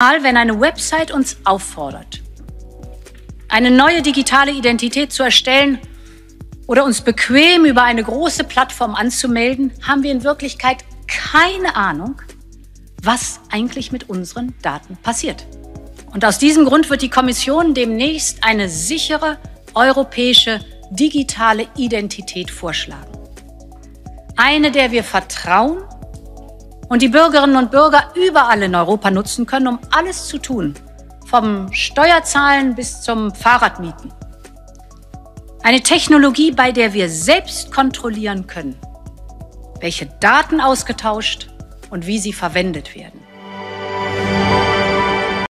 wenn eine Website uns auffordert, eine neue digitale Identität zu erstellen oder uns bequem über eine große Plattform anzumelden, haben wir in Wirklichkeit keine Ahnung, was eigentlich mit unseren Daten passiert. Und aus diesem Grund wird die Kommission demnächst eine sichere europäische digitale Identität vorschlagen. Eine, der wir vertrauen und die Bürgerinnen und Bürger überall in Europa nutzen können, um alles zu tun, vom Steuerzahlen bis zum Fahrradmieten. Eine Technologie, bei der wir selbst kontrollieren können, welche Daten ausgetauscht und wie sie verwendet werden.